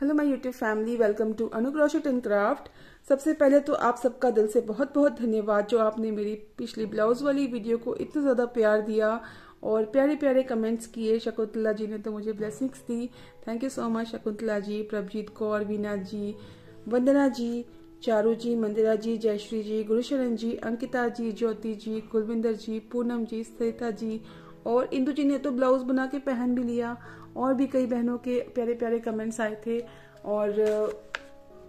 Hello my YouTube family welcome to Anu crochet and craft सबसे पहले तो आप सबका दिल से बहुत बहुत धन्यवाद जो आपने मेरी पिछली ब्लाउज वाली वीडियो को इतना ज़्यादा प्यार दिया और प्यारे प्यारे कमेंट्स किए। शकुंतला जी ने तो मुझे blessings the. Thank you so much Shakuntala ji, Prabhjeet Kaur, Veena ji, Vandana ji, Charu ji, Mandira ji, Jayashree ji, Gurusharan ji, Ankita ji, Jyoti ji, Kulwinder ji, Poonam ji, Sarita ji और इंदु जी ने तो blouse बना के पहन भी लिया और भी कई बहनों के प्यारे प्यारे कमेंट्स आए थे और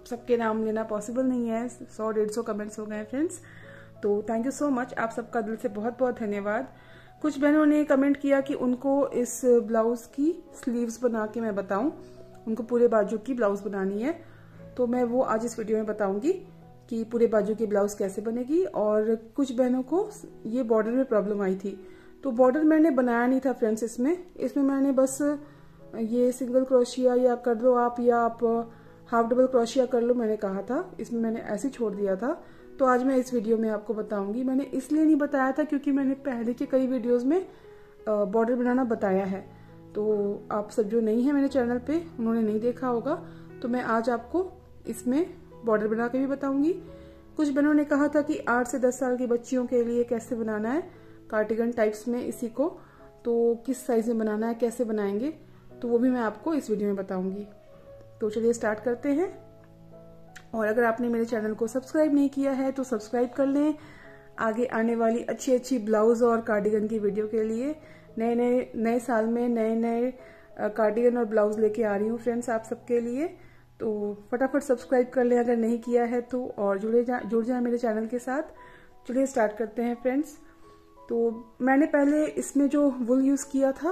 सबके नाम लेना पॉसिबल नहीं है। सौ, डेढ़ सौ कमेंट्स हो गए फ्रेंड्स तो थैंक यू सो मच आप सबका दिल से बहुत बहुत धन्यवाद। कुछ बहनों ने कमेंट किया कि उनको इस ब्लाउज की स्लीव्स बना के मैं बताऊँ। उनको पूरे बाजू की ब्लाउज बनानी है। तो मैं वो आज इस वीडियो में बताऊँगी कि पूरे बाजू की ब्लाउज कैसे बनेगी। और कुछ बहनों को ये बॉर्डर में प्रॉब्लम आई थी। तो बॉर्डर मैंने बनाया नहीं था फ्रेंड्स इसमें। इसमें मैंने बस, ये सिंगल क्रोशिया या कर लो आप या आप हाफ़ डबल क्रोशिया कर लो मैंने कहा था। इसमें मैंने ऐसे छोड़ दिया था। तो आज मैं इस वीडियो में आपको बताऊँगी। मैंने इसलिए नहीं बताया था क्योंकि मैंने पहले के कई वीडियोस में बॉर्डर बनाना बताया है। तो आप सब जो नहीं है मेरे चैनल पे, उन्होंने नहीं देखा होगा। तो मैं आज आपको इसमें बॉर्डर बना के भी बताऊँगी। कुछ बहनों ने कहा था कि आठ से दस साल की बच्चियों के लिए कैसे बनाना है। कार्टिगन टाइप्स में इसी को तो किस साइज़ में बनाना है, कैसे बनाएँगे तो वो भी मैं आपको इस वीडियो में बताऊँगी। तो चलिए स्टार्ट करते हैं। और अगर आपने मेरे चैनल को सब्सक्राइब नहीं किया है तो सब्सक्राइब कर लें। आगे आने वाली अच्छी अच्छी ब्लाउज और कार्डिगन की वीडियो के लिए नए नए नए साल में नए नए कार्डिगन और ब्लाउज लेके आ रही हूँ फ्रेंड्स आप सबके लिए। तो फटाफट सब्सक्राइब कर लें अगर नहीं किया है तो और जुड़े जा, जुड़ जाए मेरे चैनल के साथ। चलिए स्टार्ट करते हैं फ्रेंड्स तो मैंने पहले इसमें जो वुल यूज़ किया था,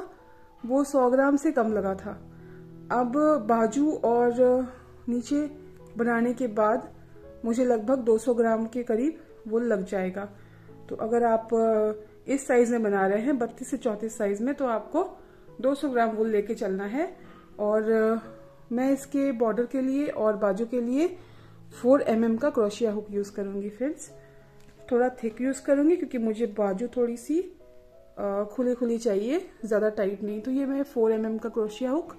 वो 100 ग्राम से कम लगा था। अब बाजू और नीचे बनाने के बाद मुझे लगभग 200 ग्राम के करीब वुल लग जाएगा। तो अगर आप इस साइज़ में बना रहे हैं, बत्तीस से चौतीस साइज़ में तो आपको 200 ग्राम वुल लेके चलना है। और मैं इसके बॉर्डर के लिए और बाजू के लिए 4 एम mm का क्रोशिया हुक यूज़ करूँगी फ्रेंड्स थोड़ा थिक यूज़ करूँगी क्योंकि मुझे बाजू थोड़ी सी खुली खुली चाहिए, ज़्यादा टाइट नहीं। तो ये मैं फोर एम mm का क्रोशिया हुक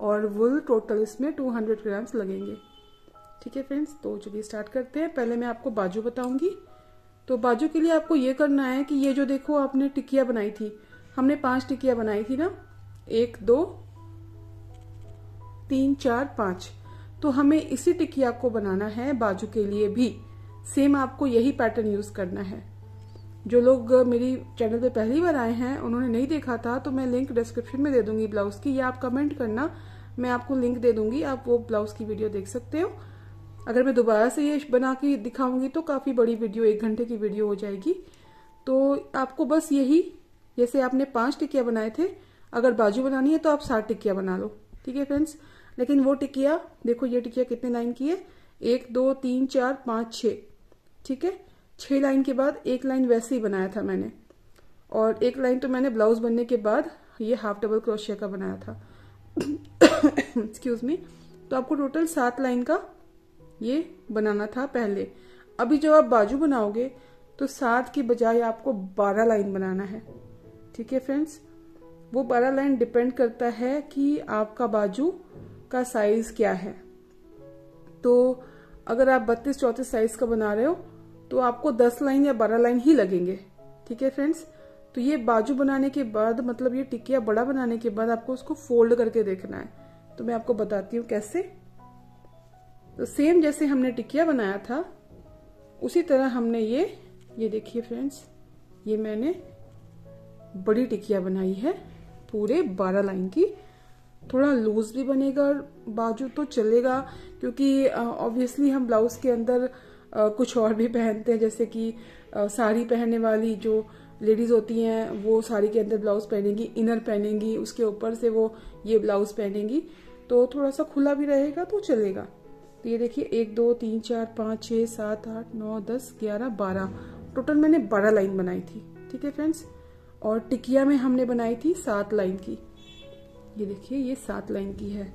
और वुल टोटल इसमें 200 ग्राम्स लगेंगे। ठीक है फ्रेंड्स तो चलिए स्टार्ट करते हैं। पहले मैं आपको बाजू बताऊँगी। तो बाजू के लिए आपको ये करना है कि ये जो देखो आपने टिकिया बनाई थी, हमने पाँच टिकिया बनाई थी ना? एक, दो, तीन, चार, पाँच। तो हमें इसी टिकिया को बनाना है बाजू के लिए भी। सेम आपको यही पैटर्न यूज़ करना है। जो लोग मेरी चैनल पे पहली बार आए हैं, उन्होंने नहीं देखा था तो मैं लिंक डिस्क्रिप्शन में दे दूँगी ब्लाउज की। या आप कमेंट करना, मैं आपको लिंक दे दूँगी, आप वो ब्लाउज की वीडियो देख सकते हो। अगर मैं दोबारा से ये बना के दिखाऊँगी तो काफ़ी बड़ी वीडियो एक घंटे की वीडियो हो जाएगी। तो आपको बस यही, जैसे आपने पाँच टिकिया बनाए थे, अगर बाजू बनानी है तो आप सात टिकिया बना लो। ठीक है फ्रेंड्स लेकिन वो टिकिया, देखो ये टिकिया कितने लाइन की है? एक, दो, तीन, चार, पाँच, छह। ठीक है? छह लाइन के बाद एक लाइन वैसे ही बनाया था मैंने। और एक लाइन तो मैंने ब्लाउज बनने के बाद ये हाफ़ डबल क्रोशिया का बनाया था। एक्सक्यूज मी तो आपको टोटल सात लाइन का ये बनाना था पहले। अभी जब आप बाजू बनाओगे तो सात की बजाय आपको बारह लाइन बनाना है। ठीक है फ्रेंड्स वो बारह लाइन डिपेंड करता है कि आपका बाजू का साइज़ क्या है। तो अगर आप बत्तीस चौतीस साइज़ का बना रहे हो तो आपको 10 लाइन या 12 लाइन ही लगेंगे। ठीक है फ्रेंड्स? तो ये बाजू बनाने के बाद मतलब ये टिकिया बड़ा बनाने के बाद आपको उसको फोल्ड करके देखना है। तो मैं आपको बताती हूँ कैसे। तो सेम जैसे हमने टिकिया बनाया था, उसी तरह हमने ये ये देखिए फ्रेंड्स, ये मैंने बड़ी टिकिया बनाई है, पूरे 12 लाइन की। थोड़ा लूज भी बनेगा और बाजू तो चलेगा, क्योंकि ऑब्वियसली हम ब्लाउज के अंदर कुछ और भी पहनते हैं, जैसे कि साड़ी पहनने वाली जो लेडीज़ होती हैं, वो साड़ी के अंदर ब्लाउज पहनेंगी, इनर पहनेंगी, उसके ऊपर से वो ये ब्लाउज पहनेंगी। तो थोड़ा सा खुला भी रहेगा तो चलेगा। तो ये देखिए, एक, दो, तीन, चार, पाँच छः सात, आठ, नौ, दस, ग्यारह, बारह। टोटल मैंने बारह लाइन बनाई थी। ठीक है फ्रेंड्स? और टिकिया में हमने बनाई थी सात लाइन की। ये देखिए, ये सात लाइन की है।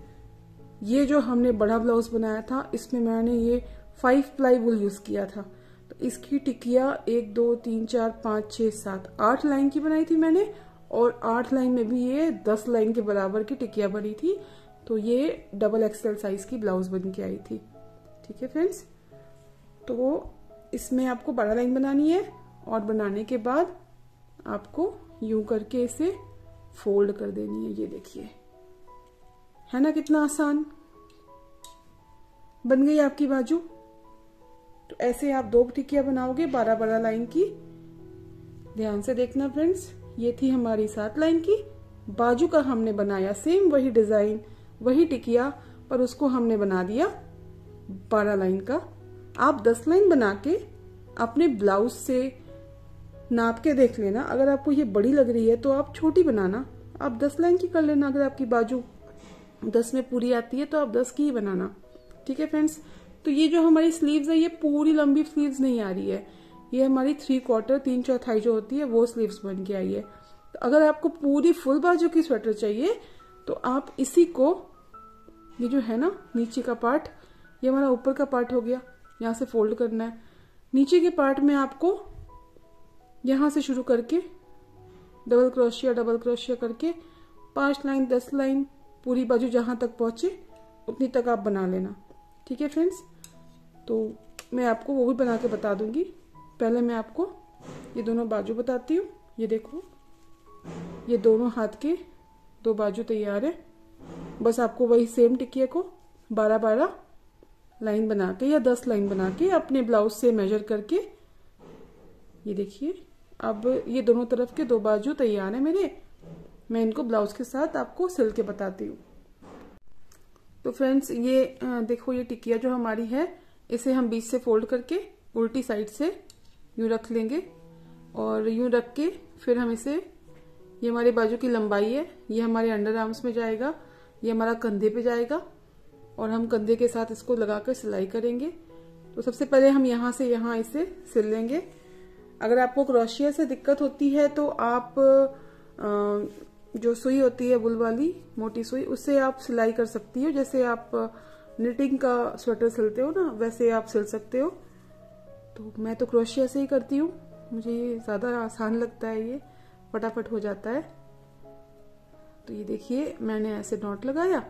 ये जो हमने बड़ा ब्लाउज बनाया था, इसमें मैंने ये फाइव प्लाई वुल यूज़ किया था। तो इसकी टिकिया एक, दो, तीन, चार, पाँच छः सात, आठ लाइन की बनाई थी मैंने और आठ लाइन में भी ये दस लाइन के बराबर की टिकिया बनी थी। तो ये डबल एक्सएल साइज़ की ब्लाउज बन के आई थी। ठीक है फ्रेंड्स? तो इसमें आपको बड़ा लाइन बनानी है और बनाने के बाद आपको यूँ करके इसे फोल्ड कर देनी है। ये देखिए। है ना कितना आसान? बन गई आपकी बाजू। तो ऐसे आप दो टिकिया बनाओगे बारह बारह लाइन की। ध्यान से देखना फ्रेंड्स, ये थी हमारी सात लाइन की। बाजू का हमने बनाया सेम वही डिज़ाइन, वही टिकिया, पर उसको हमने बना दिया बारह लाइन का। आप दस लाइन बना के अपने ब्लाउज से नाप के देख लेना। अगर आपको ये बड़ी लग रही है तो आप छोटी बनाना। आप दस लाइन की कर लेना अगर आपकी बाजू दस में पूरी आती है तो आप दस की ही बनाना। ठीक है फ्रेंड्स? तो ये जो हमारी स्लीव्स है, ये पूरी लंबी स्लीव्स नहीं आ रही है। ये हमारी थ्री क्वार्टर तीन चौथाई जो होती है, वो स्लीव्स बन के आई है। तो अगर आपको पूरी फुल बाजू की स्वेटर चाहिए तो आप इसी को, ये जो है ना, नीचे का पार्ट ये हमारा ऊपर का पार्ट हो गया, यहाँ से फोल्ड करना है। नीचे के पार्ट में आपको यहाँ से शुरू करके डबल क्रोशिया डबल क्रोशिया करके, पाँच लाइन दस लाइन पूरी बाजू जहाँ तक पहुँचे, उतनी तक आप बना लेना। ठीक है फ्रेंड्स तो मैं आपको वो भी बना के बता दूँगी। पहले मैं आपको ये दोनों बाजू बताती हूँ। ये देखो, ये दोनों हाथ के दो बाजू तैयार है। बस आपको वही सेम टिकिया को बारह बारह लाइन बना के या दस लाइन बना के अपने ब्लाउज से मेजर करके। ये देखिए, अब ये दोनों तरफ़ के दो बाजू तैयार है मेरे। मैं इनको ब्लाउज के साथ आपको सिल के बताती हूँ। तो फ्रेंड्स ये देखो ये टिकिया जो हमारी है, इसे हम बीच से फोल्ड करके उल्टी साइड से यूँ रख लेंगे और यूँ रख के फिर हम इसे, ये हमारे बाजू की लंबाई है, ये हमारे अंडर आर्म्स में जाएगा, ये हमारा कंधे पे जाएगा और हम कंधे के साथ इसको लगाकर सिलाई करेंगे। तो सबसे पहले हम यहाँ से यहाँ इसे सिल लेंगे। अगर आपको क्रोशिया से दिक्कत होती है तो आप जो सुई होती है, बुल वाली, मोटी सुई, उससे आप सिलाई कर सकती हो। जैसे आप निटिंग का स्वेटर सिलते हो ना, वैसे आप सिल सकते हो। तो मैं तो क्रोशिया से ही करती हूँ। मुझे ये ज़्यादा आसान लगता है ये। फटाफट हो जाता है। तो ये देखिए, मैंने ऐसे नॉट लगाया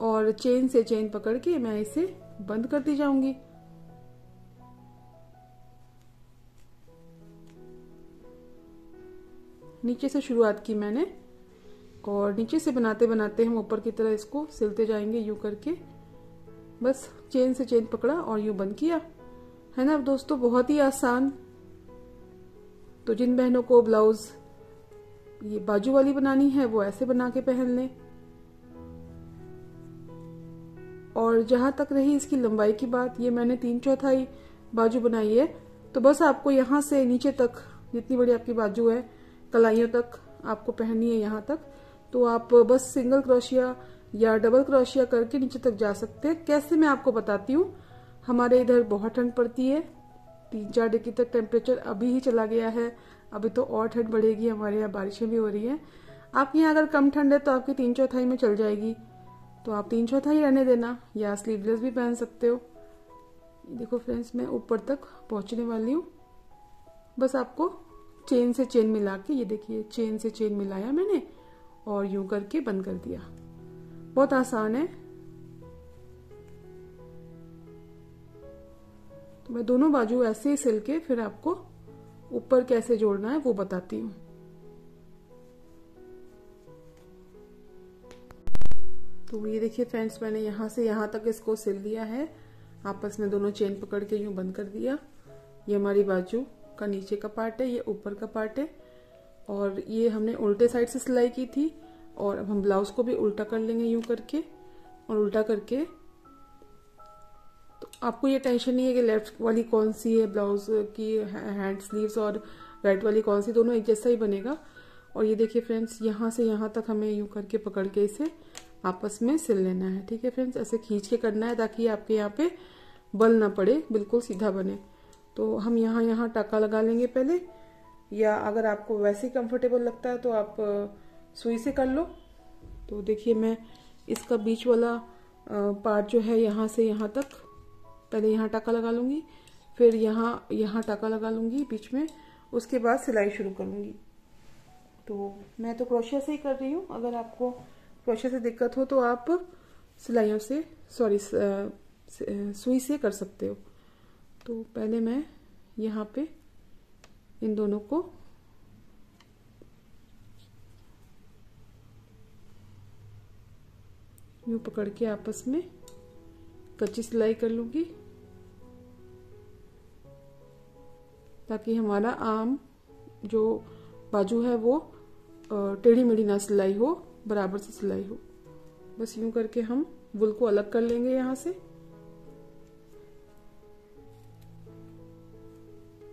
और चेन से चेन पकड़ के मैं इसे बंद करती जाऊँगी। नीचे से शुरुआत की मैंने। और नीचे से बनाते बनाते हम ऊपर की तरह इसको सिलते जाएँगे यूँ करके। बस चेन से चेन पकड़ा और यूँ बंद किया। है ना? दोस्तों, बहुत ही आसान। तो जिन बहनों को ब्लाउज ये बाजू वाली बनानी है, वो ऐसे बना के पहन लें। और जहाँ तक रही इसकी लंबाई की बात, ये मैंने तीन चौथाई बाजू बनाई है। तो बस आपको यहाँ से नीचे तक, जितनी बड़ी आपकी बाजू है, कलाइयों तक आपको पहननी है यहाँ तक। तो आप बस सिंगल क्रोशिया या डबल क्रोशिया करके नीचे तक जा सकते हैं। कैसे मैं आपको बताती हूँ? हमारे इधर बहुत ठंड पड़ती है। तीन चार डिग्री तक टेम्परेचर अभी ही चला गया है। अभी तो और ठंड बढ़ेगी, हमारे यहाँ बारिशें भी हो रही हैं। आपके यहाँ अगर कम ठंड है तो आपकी तीन चौथाई में चल जाएगी। तो आप तीन चौथाई रहने देना या स्लीवलेस भी पहन सकते हो। देखो फ्रेंड्स मैं ऊपर तक पहुँचने वाली हूँ। बस आपको चेन से चेन मिला के, ये देखिए चेन से चेन मिलाया मैंने। और यूँ करके बंद कर दिया। बहुत आसान है। तो मैं दोनों बाजू ऐसे ही सिल के फिर आपको ऊपर कैसे जोड़ना है वो बताती हूँ। तो ये देखिए फ्रेंड्स, मैंने यहाँ से यहाँ तक इसको सिल दिया है। आपस में दोनों चेन पकड़ के यूँ बंद कर दिया। ये हमारी बाजू का नीचे का पार्ट है, ये ऊपर का पार्ट है। और ये हमने उल्टे साइड से सिलाई की थी और अब हम ब्लाउज को भी उल्टा कर लेंगे यूँ करके और उल्टा करके। तो आपको ये टेंशन नहीं है कि लेफ़्ट वाली कौन सी है ब्लाउज की हैंड स्लीव्स और राइट वाली कौन सी, दोनों एक जैसा ही बनेगा। और ये देखिए फ्रेंड्स, यहाँ से यहाँ तक हमें यूँ करके पकड़ के इसे आपस में सिल लेना है, ठीक है फ्रेंड्स? ऐसे खींच के करना है ताकि आपके यहाँ पे बल ना पड़े, बिल्कुल सीधा बने। तो हम यहाँ यहाँ टाका लगा लेंगे पहले या अगर आपको वैसे ही कंफर्टेबल लगता है तो आप सुई से कर लो। तो देखिए मैं इसका बीच वाला पार्ट जो है यहाँ से यहाँ तक, पहले यहाँ टाका लगा लूँगी, फिर यहाँ यहाँ टाका लगा लूँगी बीच में, उसके बाद सिलाई शुरू करूँगी तो मैं तो क्रोशिया से ही कर रही हूँ। अगर आपको क्रोशिया से दिक्कत हो तो आप सिलाइयों से सॉरी सुई से कर सकते हो। तो पहले मैं यहाँ पे इन दोनों को। यूँ पकड़ के आपस में कच्ची सिलाई कर लूँगी। ताकि हमारा आम जो बाजू है वो टेढ़ी मेढ़ी ना सिलाई हो, बराबर से सिलाई हो। बस यूँ करके हम वुल को अलग कर लेंगे यहाँ से।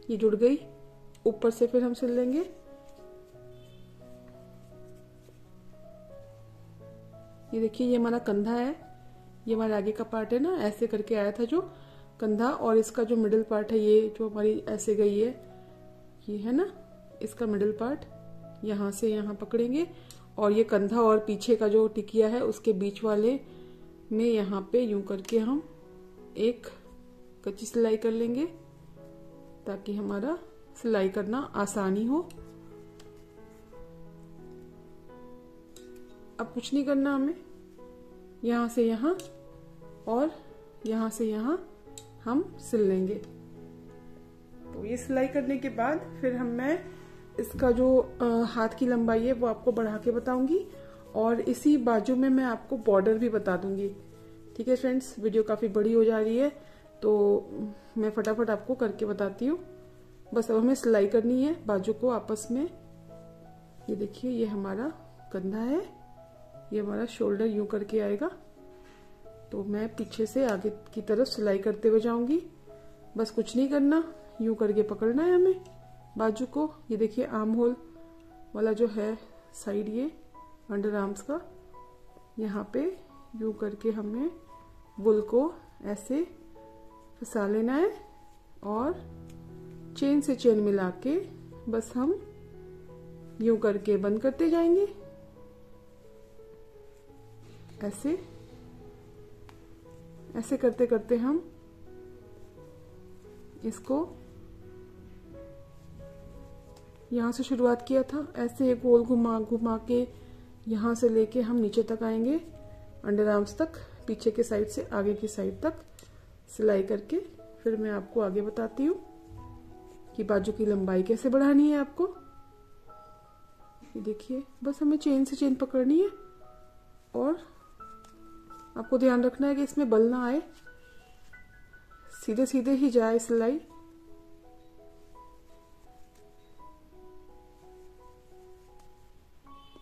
ये जुड़ गई। ऊपर से फिर हम सिल लेंगे ये देखिए, ये हमारा कंधा है। ये हमारे आगे का पार्ट है ना, ऐसे करके आया था जो कंधा और इसका जो मिडिल पार्ट है, ये जो हमारी ऐसे गई है, ये है ना, इसका मिडिल पार्ट यहाँ से यहाँ पकड़ेंगे। और ये कंधा और पीछे का जो टिकिया है, उसके बीच वाले में यहाँ पे यूँ करके हम एक कच्ची सिलाई कर लेंगे, ताकि हमारा सिलाई करना आसानी हो। अब कुछ नहीं करना हमें। यहाँ से यहाँ और यहाँ से यहाँ हम सिल लेंगे। तो ये सिलाई करने के बाद फिर हम मैं इसका जो हाथ की लंबाई है वो आपको बढ़ा के बताऊँगी और इसी बाजू में मैं आपको बॉर्डर भी बता दूँगी। ठीक है फ्रेंड्स, वीडियो काफ़ी बड़ी हो जा रही है तो मैं फटाफट आपको करके बताती हूँ। बस अब हमें सिलाई करनी है, बाजू को आपस में। ये देखिए, ये हमारा कंधा है, ये हमारा शोल्डर यूँ करके आएगा। तो मैं पीछे से आगे की तरफ़ सिलाई करते हुए जाऊँगी। बस कुछ नहीं करना, यूँ करके पकड़ना है हमें। बाजू को, ये देखिए, आर्म होल वाला जो है साइड, ये अंडर आर्म्स का। यहाँ पे यूँ करके हमें वुल को ऐसे फंसा लेना है और चेन से चेन मिला के बस हम यूँ करके बंद करते जाएँगे। ऐसे ऐसे करते करते हम इसको यहाँ से शुरुआत किया था। ऐसे एक गोल घुमा घुमा के यहाँ से लेके हम नीचे तक आएँगे। अंडर आर्म्स तक, पीछे के साइड से आगे की साइड तक, सिलाई करके। फिर मैं आपको आगे बताती हूँ। कि बाजू की लंबाई कैसे बढ़ानी है आपको? ये देखिए, बस हमें चेन से चेन पकड़नी है। और आपको ध्यान रखना है कि इसमें बल ना आए। सीधे सीधे ही जाए सिलाई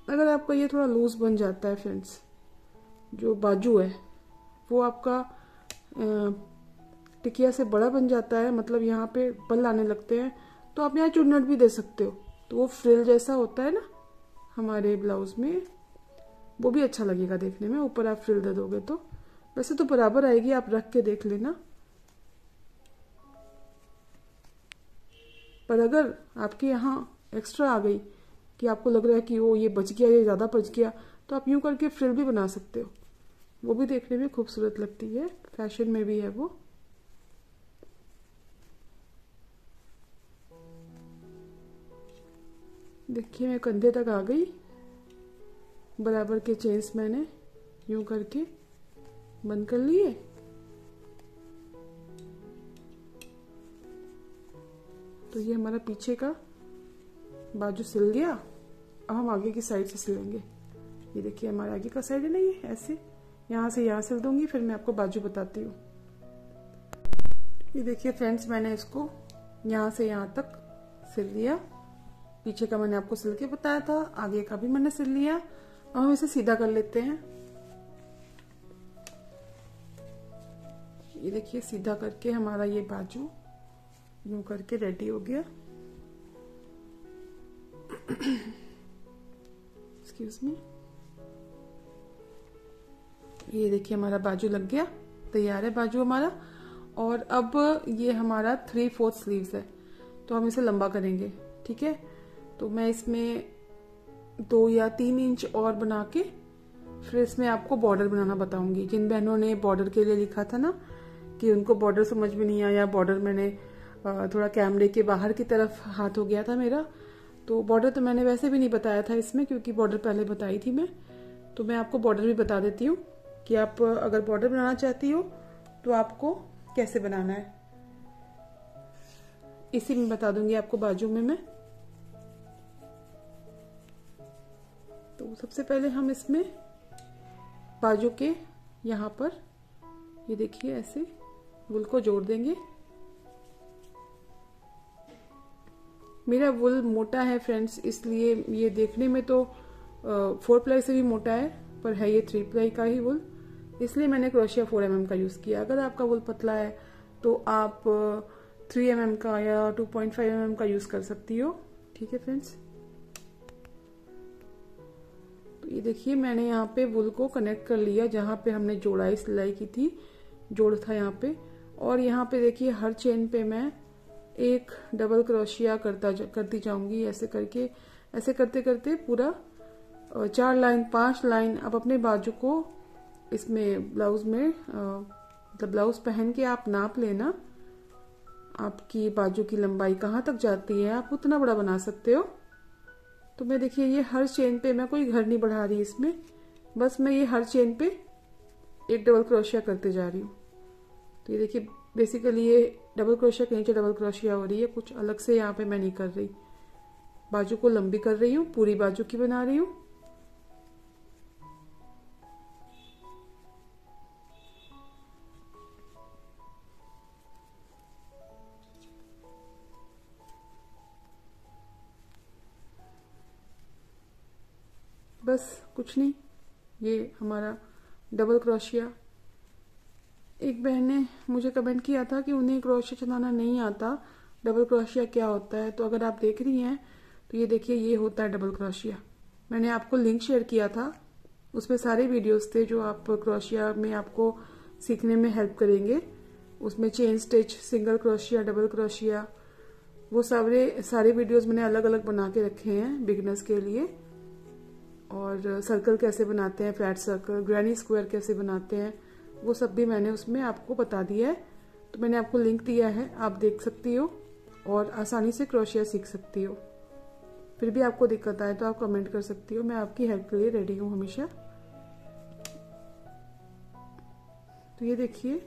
अगर आपका ये थोड़ा लूज बन जाता है फ्रेंड्स जो बाजू है, वो आपका टिकिया से बड़ा बन जाता है मतलब यहाँ पे बल आने लगते हैं तो आप यहाँ चुन्नट भी दे सकते हो। तो वो फ्रिल जैसा होता है ना, हमारे ब्लाउज में, वो भी अच्छा लगेगा देखने में, ऊपर आप फ्रिल दे दोगे तो। वैसे तो बराबर आएगी, आप रख के देख लेना। पर अगर आपके यहाँ एक्स्ट्रा आ गई कि आपको लग रहा है कि वो ये बच गया, ये ज़्यादा बच गया तो आप यूँ करके फ्रिल भी बना सकते हो। वो भी देखने में खूबसूरत लगती है, फ़ैशन में भी है वो। देखिए, मैं कंधे तक आ गई। बराबर के चेन्स मैंने यूँ करके बंद कर लिए। तो ये हमारा पीछे का बाजू सिल गया। अब हम आगे की साइड से सिलेंगे। ये देखिए, हमारे आगे का साइड है ना ये ऐसे। यहाँ से यहाँ सिल दूँगी, फिर मैं आपको बाजू बताती हूँ। ये देखिए, फ्रेंड्स, मैंने इसको यहाँ से यहाँ तक सिल लिया पीछे का मैंने आपको सिल के बताया था, आगे का भी मैंने सिल लिया। अब हम इसे सीधा कर लेते हैं। ये देखिए, सीधा करके हमारा ये बाजू यूँ करके रेडी हो गया। एक्सक्यूज मी ये देखिए, हमारा बाजू लग गया। तैयार है बाजू हमारा। और अब ये हमारा थ्री फोर्थ स्लीव्स है। तो हम इसे लंबा करेंगे, ठीक है? तो मैं इसमें दो या तीन इंच और बना के फिर इसमें आपको बॉर्डर बनाना बताऊँगी। जिन बहनों ने बॉर्डर के लिए लिखा था ना कि उनको बॉर्डर समझ में नहीं आया बॉर्डर मैंने थोड़ा कैमरे के बाहर की तरफ़ हाथ हो गया था मेरा। तो बॉर्डर तो मैंने वैसे भी नहीं बताया था इसमें, क्योंकि बॉर्डर पहले बताई थी मैं। तो मैं आपको बॉर्डर भी बता देती हूँ कि आप अगर बॉर्डर बनाना चाहती हो तो आपको कैसे बनाना है। इसी में बता दूँगी आपको बाजू में मैं। सबसे पहले हम इसमें बाजू के यहाँ पर, ये देखिए ऐसे, वुल को जोड़ देंगे। मेरा वुल मोटा है फ्रेंड्स, इसलिए ये देखने में तो फोर प्लाई से भी मोटा है, पर है ये थ्री प्लाई का ही वुल। इसलिए मैंने क्रोशिया फोर एम mm का यूज़ किया। अगर आपका वुल पतला है तो आप थ्री एम mm का या टू पॉइंट फाइव एम का यूज़ कर सकती हो। ठीक है फ्रेंड्स? ये देखिए, मैंने यहाँ पे वुल को कनेक्ट कर लिया, जहाँ पे हमने जोड़ाई, सिलाई की थी, जोड़ था यहाँ पे। और यहाँ पे देखिए, हर चेन पे मैं एक डबल क्रोशिया करता करती जाऊँगी, ऐसे करके। ऐसे करते करते पूरा चार लाइन पाँच लाइन अब अपने बाजू को इसमें ब्लाउज में मतलब ब्लाउज पहन के आप नाप लेना। आपकी बाजू की लंबाई कहाँ तक जाती है, आप उतना बड़ा बना सकते हो। तो मैं देखिए, ये हर चेन पे मैं कोई घर नहीं बढ़ा रही इसमें। बस मैं ये हर चेन पे एक डबल क्रोशिया करते जा रही हूँ। तो ये देखिए बेसिकली ये डबल क्रोशिया के नीचे डबल क्रोशिया हो रही है, कुछ अलग से यहाँ पे मैं नहीं कर रही। बाजू को लंबी कर रही हूँ, पूरी बाजू की बना रही हूँ। बस कुछ नहीं। ये हमारा डबल क्रोशिया एक बहन ने मुझे कमेंट किया था कि उन्हें क्रोशिया चलाना नहीं आता। डबल क्रोशिया क्या होता है? तो अगर आप देख रही हैं तो ये देखिए, ये होता है डबल क्रोशिया मैंने आपको लिंक शेयर किया था। उसमें सारे वीडियोस थे जो आप क्रोशिया में आपको सीखने में हेल्प करेंगे। उसमें chain stitch single crochet double crochet वो सारे सारे वीडियोस मैंने अलग अलग बना के रखे हैं बिगनर्स के लिए। और सर्कल कैसे बनाते हैं, फ्लैट सर्कल, ग्रैनी स्क्वायर कैसे बनाते हैं, वो सब भी मैंने उसमें आपको बता दिया है। तो मैंने आपको लिंक दिया है, आप देख सकती हो और आसानी से क्रोशिया सीख सकती हो। फिर भी आपको दिक्कत आए तो आप कमेंट कर सकती हो, मैं आपकी हेल्प के लिए रेडी हूँ हमेशा। तो ये देखिए,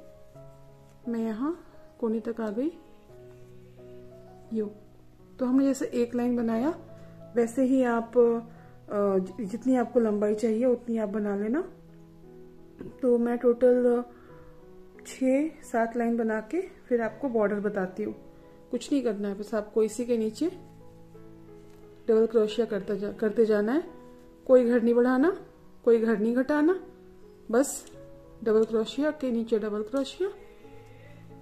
मैं यहाँ कोने तक आ गई। यू तो हमने जैसे एक लाइन बनाया, वैसे ही आप जितनी आपको लंबाई चाहिए, उतनी आप बना लेना। तो मैं टोटल छः सात लाइन बना के फिर आपको बॉर्डर बताती हूँ। कुछ नहीं करना है, बस आपको इसी के नीचे डबल क्रोशिया करता जा, करते जाना है। कोई घर नहीं बढ़ाना, कोई घर नहीं घटाना, बस डबल क्रोशिया के नीचे डबल क्रोशिया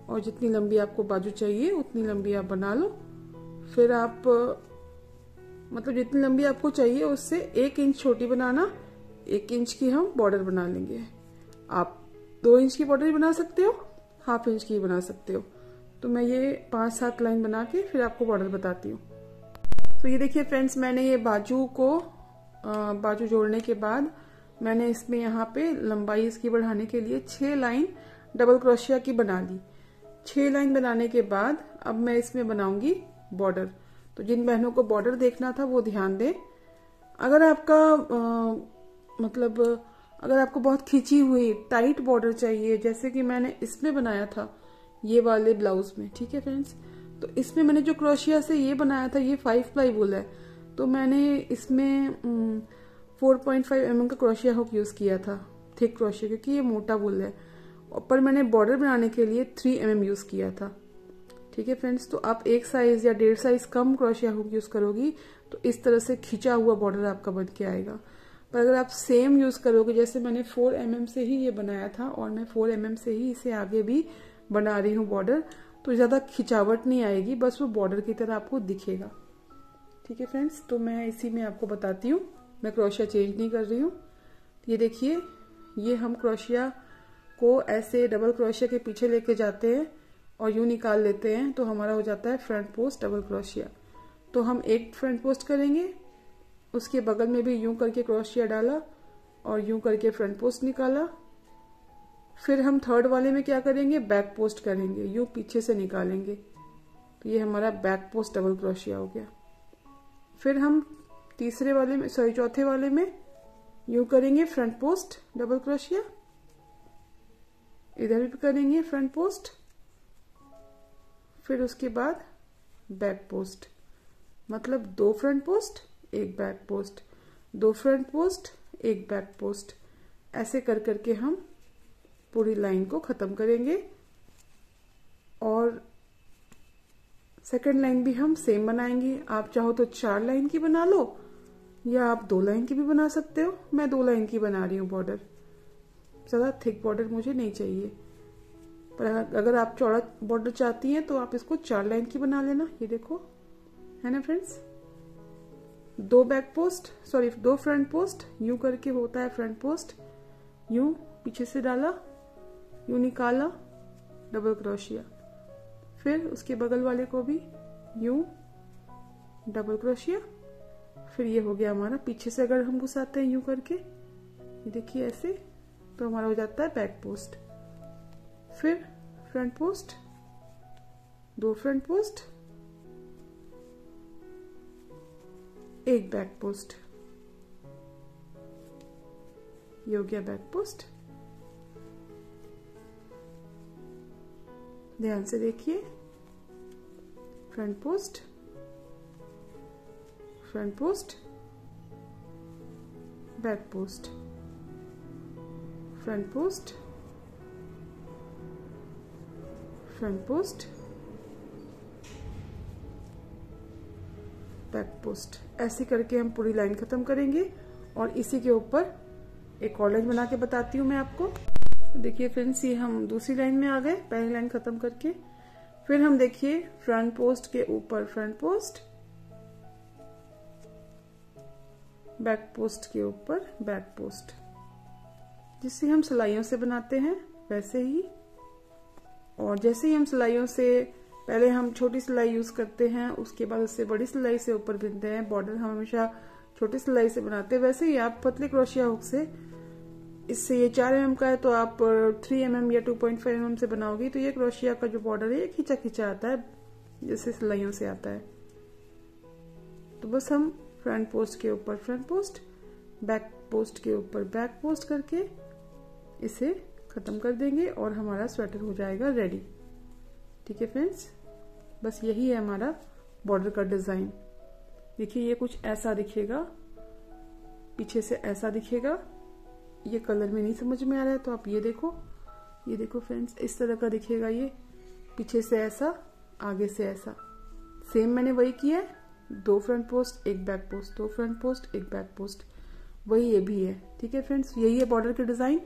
और जितनी लंबी आपको बाजू चाहिए, उतनी लंबी आप बना लो। फिर आप मतलब जितनी लंबी आपको चाहिए, उससे एक इंच छोटी बनाना, एक इंच की हम बॉर्डर बना लेंगे। आप दो इंच की बॉर्डर भी बना सकते हो हाफ़ इंच की बना सकते हो। तो मैं ये पाँच सात लाइन बना के फिर आपको बॉर्डर बताती हूँ। तो ये देखिए फ्रेंड्स मैंने ये बाजू को बाजू जोड़ने के बाद मैंने इसमें यहाँ पे लंबाई इसकी बढ़ाने के लिए छह लाइन डबल क्रोशिया की बना ली। छह लाइन बनाने के बाद अब मैं इसमें बनाऊँगी बॉर्डर तो जिन बहनों को बॉर्डर देखना था वो ध्यान दें। अगर आपका आ, मतलब अगर आपको बहुत खींची हुई टाइट बॉर्डर चाहिए जैसे कि मैंने इसमें बनाया था ये वाले ब्लाउज में ठीक है फ्रेंड्स तो इसमें मैंने जो क्रोशिया से ये बनाया था ये फाइव प्लाई वुल है। तो मैंने इसमें फोर पॉइंट फाइव एम का क्रोशिया हुक यूज़ किया था थिक क्रोशिया क्योंकि ये मोटा वुल है। पर मैंने बॉर्डर बनाने के लिए थ्री एम यूज़ किया था। ठीक है फ्रेंड्स? तो आप एक साइज़ या डेढ़ साइज़ कम क्रोशिया हुक यूज़ करोगी तो इस तरह से खिंचा हुआ बॉर्डर आपका बन के आएगा। पर अगर आप सेम यूज़ करोगे, जैसे मैंने 4 एम mm से ही ये बनाया था और मैं 4 एम mm से ही इसे आगे भी बना रही हूँ बॉर्डर तो ज़्यादा खिंचावट नहीं आएगी, बस वो बॉर्डर की तरह आपको दिखेगा। ठीक है फ्रेंड्स? तो मैं इसी में आपको बताती हूँ। मैं क्रोशिया चेंज नहीं कर रही हूँ। ये देखिए, ये हम क्रोशिया को ऐसे डबल क्रोशिया के पीछे लेके जाते हैं। और यूँ निकाल लेते हैं तो हमारा हो जाता है फ्रंट पोस्ट डबल क्रोशिया तो हम एक फ्रंट पोस्ट करेंगे, उसके बगल में भी यूँ करके क्रोशिया डाला और यूँ करके फ्रंट पोस्ट निकाला। फिर हम थर्ड वाले में क्या करेंगे? बैक पोस्ट करेंगे, यूँ पीछे से निकालेंगे। तो ये हमारा बैक पोस्ट डबल क्रोशिया हो गया। फिर हम तीसरे वाले में सॉरी चौथे वाले में यूँ करेंगे फ्रंट पोस्ट डबल क्रोशिया इधर भी करेंगे फ्रंट पोस्ट फिर उसके बाद बैक पोस्ट मतलब दो फ्रंट पोस्ट एक बैक पोस्ट दो फ्रंट पोस्ट एक बैक पोस्ट ऐसे कर करके हम पूरी लाइन को ख़त्म करेंगे। और सेकंड लाइन भी हम सेम बनाएँगे। आप चाहो तो चार लाइन की बना लो, या आप दो लाइन की भी बना सकते हो। मैं दो लाइन की बना रही हूँ बॉर्डर ज़्यादा थिक बॉर्डर मुझे नहीं चाहिए। पर अगर आप चौड़ा बॉर्डर चाहती हैं तो आप इसको चार लाइन की बना लेना। ये देखो। है ना फ्रेंड्स दो बैक पोस्ट सॉरी दो फ्रंट पोस्ट यू करके होता है फ्रंट पोस्ट यू पीछे से डाला यू निकाला डबल क्रोशिया फिर उसके बगल वाले को भी यू डबल क्रोशिया फिर ये हो गया हमारा। पीछे से अगर हम घुसाते हैं यू करके, ये देखिए ऐसे तो हमारा हो जाता है बैक पोस्ट फिर फ्रंट पोस्ट दो फ्रंट पोस्ट एक बैक पोस्ट ये हो गया बैक पोस्ट ध्यान से देखिए। Front post front post back post front post front post back post ऐसे करके हम पूरी लाइन खत्म करेंगे और इसी के ऊपर एक और लाइन बना के बताती हूँ मैं आपको। देखिए फ्रेंड्स ये हम दूसरी लाइन में आ गए, पहली लाइन खत्म करके। फिर हम देखिए फ्रंट पोस्ट के ऊपर फ्रंट पोस्ट बैक पोस्ट के ऊपर बैक पोस्ट जिसे हम सिलाइयों से बनाते हैं, वैसे ही और जैसे ही हम सिलाइयों से पहले हम छोटी सिलाई यूज़ करते हैं, उसके बाद उससे बड़ी सिलाई से ऊपर बिनते हैं। बॉर्डर हम हमेशा छोटी सिलाई से बनाते हैं। वैसे ही आप पतले क्रोशिया हुक से, इससे ये चार एम का है तो आप थ्री एम या टू पॉइंट फाइव एम से बनाओगी तो ये क्रोशिया का जो बॉर्डर है, ये खींचा खींचा आता है, जैसे सिलाइयों से आता है। तो बस हम फ्रंट पोस्ट के ऊपर, फ्रंट पोस्ट, बैक पोस्ट के ऊपर, बैक पोस्ट करके इसे खत्म कर देंगे और हमारा स्वेटर हो जाएगा रेडी ठीक है फ्रेंड्स बस यही है हमारा बॉर्डर का डिज़ाइन देखिए, ये कुछ ऐसा दिखेगा। पीछे से ऐसा दिखेगा। ये कलर में नहीं समझ में आ रहा है तो आप ये देखो। ये देखो फ्रेंड्स इस तरह का दिखेगा ये। पीछे से ऐसा, आगे से ऐसा। सेम मैंने वही किया है। दो फ्रंट पोस्ट एक बैक पोस्ट दो फ्रंट पोस्ट एक बैक पोस्ट वही ये भी है। ठीक है फ्रेंड्स यही है बॉर्डर के डिज़ाइन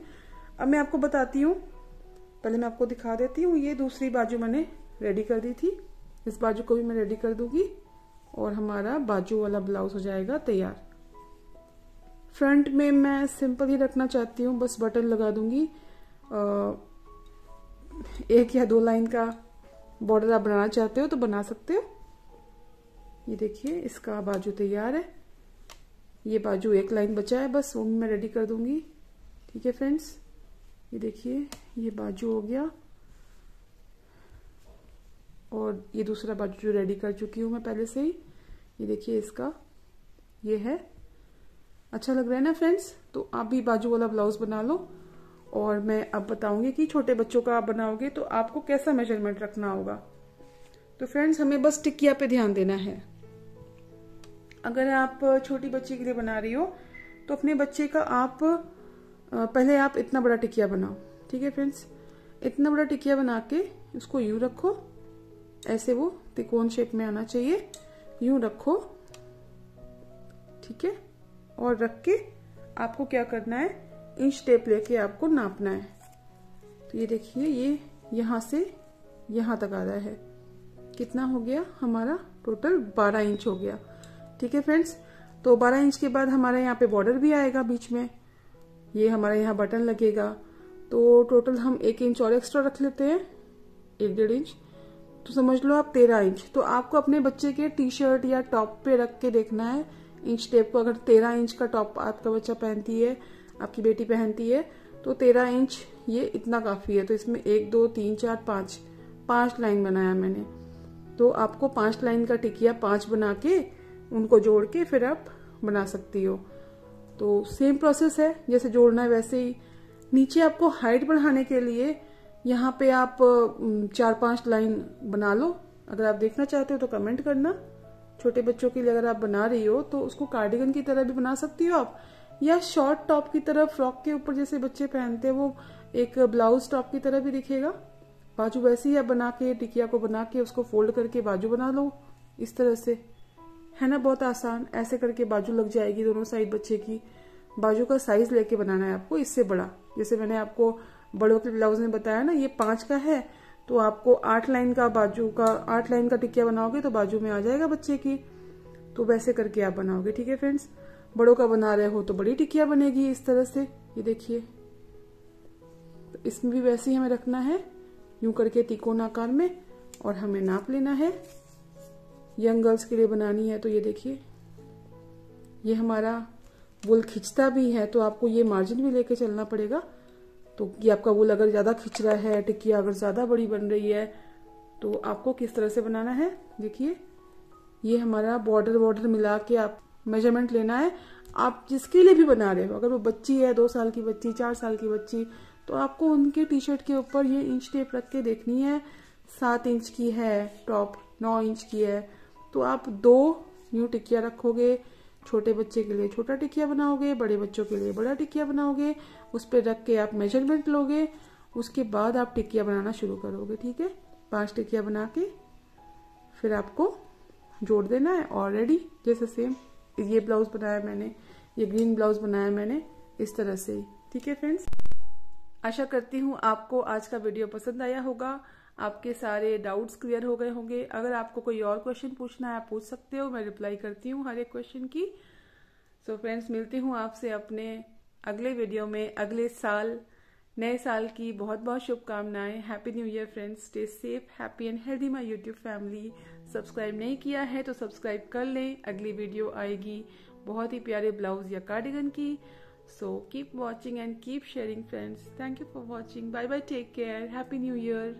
अब मैं आपको बताती हूँ। पहले मैं आपको दिखा देती हूँ। ये दूसरी बाजू मैंने रेडी कर दी थी। इस बाजू को भी मैं रेडी कर दूँगी और हमारा बाजू वाला ब्लाउज हो जाएगा तैयार। फ्रंट में मैं सिंपल ही रखना चाहती हूँ। बस बटन लगा दूँगी। एक या दो लाइन का बॉर्डर आप बनाना चाहते हो तो बना सकते हो। ये देखिए, इसका बाजू तैयार है। ये बाजू एक लाइन बचा है। बस वो मैं रेडी कर दूँगी। ठीक है फ्रेंड्स ये देखिए, ये बाजू हो गया। और ये दूसरा बाजू जो रेडी कर चुकी हूँ मैं पहले से ही, ये देखिए इसका, ये है। अच्छा लग रहा है ना फ्रेंड्स तो आप भी बाजू वाला ब्लाउज बना लो। और मैं अब बताऊँगी कि छोटे बच्चों का आप बनाओगे तो आपको कैसा मेज़रमेंट रखना होगा। तो फ्रेंड्स हमें बस टिकिया पे ध्यान देना है। अगर आप छोटी बच्ची के लिए बना रही हो तो अपने बच्चे का आप पहले आप इतना बड़ा टिकिया बनाओ, ठीक है फ्रेंड्स इतना बड़ा टिकिया बना के उसको यूँ रखो, ऐसे वो त्रिकोण शेप में आना चाहिए, यूँ रखो, ठीक है? और रख के आपको क्या करना है इंच टेप लेके आपको नापना है। तो ये देखिए, ये यहाँ से यहाँ तक आ रहा है। कितना हो गया? हमारा टोटल 12 इंच हो गया, ठीक है फ्रेंड्स तो 12 इंच के बाद हमारे यहाँ पे बॉर्डर भी आएगा बीच में। ये हमारा यहाँ बटन लगेगा। तो टोटल हम एक इंच और एक्स्ट्रा रख लेते हैं। एक डेढ़ इंच तो समझ लो आप तेरह इंच तो आपको अपने बच्चे के टी शर्ट या टॉप पे रख के देखना है। इंच टेप को अगर तेरह इंच का टॉप आपका बच्चा पहनती है, आपकी बेटी पहनती है तो तेरह इंच ये इतना काफ़ी है। तो इसमें एक, दो, तीन, चार, पाँच पाँच लाइन बनाया मैंने। तो आपको पाँच लाइन का टिकिया पाँच बना के, उनको जोड़ के फिर आप बना सकती हो। तो सेम प्रोसेस है, जैसे जोड़ना है वैसे ही। नीचे आपको हाइट बढ़ाने के लिए यहाँ पे आप चार पाँच लाइन बना लो। अगर आप देखना चाहते हो तो कमेंट करना। छोटे बच्चों के लिए अगर आप बना रही हो तो उसको कार्डिगन की तरह भी बना सकती हो आप। या शॉर्ट टॉप की तरह फ्रॉक के ऊपर जैसे बच्चे पहनते हैं, वो एक ब्लाउज टॉप की तरह भी दिखेगा। बाजू वैसे ही आप बना के, टिकिया को बना के उसको फोल्ड करके बाजू बना लो। इस तरह से। है ना बहुत आसान? ऐसे करके बाजू लग जाएगी दोनों साइड बच्चे की। बाजू का साइज़ लेके बनाना है आपको, इससे बड़ा। जैसे मैंने आपको बड़ों के ब्लाउज में बताया ना, ये पाँच का है तो आपको आठ लाइन का बाजू का, आठ लाइन का टिकिया बनाओगे तो बाजू में आ जाएगा बच्चे की। तो वैसे करके आप बनाओगे, ठीक है फ्रेंड्स बड़ों का बना रहे हो तो बड़ी टिकिया बनेगी इस तरह से। ये देखिए। तो इसमें भी वैसे ही हमें रखना है। यूँ करके तिकोन आकार में, और हमें नाप लेना है। यंग गर्ल्स के लिए बनानी है तो ये देखिए। ये हमारा वुल खिंचता भी है तो आपको ये मार्जिन भी लेके चलना पड़ेगा। तो ये आपका वुल अगर ज़्यादा खिंच रहा है टिकिया अगर ज़्यादा बड़ी बन रही है तो आपको किस तरह से बनाना है? देखिए, ये हमारा बॉर्डर बॉर्डर मिला के आप मेज़रमेंट लेना है। आप जिसके लिए भी बना रहे हो, अगर वो बच्ची है, दो साल की बच्ची, चार साल की बच्ची तो आपको उनके टी शर्ट के ऊपर ये इंच टेप रख के देखनी है। सात इंच की है टॉप नौ इंच की है। तो आप दो न्यू टिकिया रखोगे, छोटे बच्चे के लिए छोटा टिकिया बनाओगे, बड़े बच्चों के लिए बड़ा टिकिया बनाओगे, उस पर रख के आप मेज़रमेंट लोगे, उसके बाद आप टिकिया बनाना शुरू करोगे, ठीक है? पाँच टिकिया बना के फिर आपको जोड़ देना है ऑलरेडी जैसे सेम ये ब्लाउज बनाया मैंने, ये ग्रीन ब्लाउज बनाया मैंने, इस तरह से ठीक है फ्रेंड्स आशा करती हूँ आपको आज का वीडियो पसंद आया होगा। आपके सारे डाउट्स क्लियर हो गए होंगे। अगर आपको कोई और क्वेश्चन पूछना है, आप पूछ सकते हो। मैं रिप्लाई करती हूँ हर एक क्वेश्चन की। सो so फ्रेंड्स मिलती हूँ आपसे अपने अगले वीडियो में। अगले साल, नए साल की बहुत बहुत शुभकामनाएँ। Happy new year friends stay safe happy and healthy my YouTube family subscribe नहीं किया है तो सब्सक्राइब कर लें। अगली वीडियो आएगी बहुत ही प्यारे ब्लाउज या कार्डिगन की। So keep watching and keep sharing friends thank you for watching bye bye take care happy new year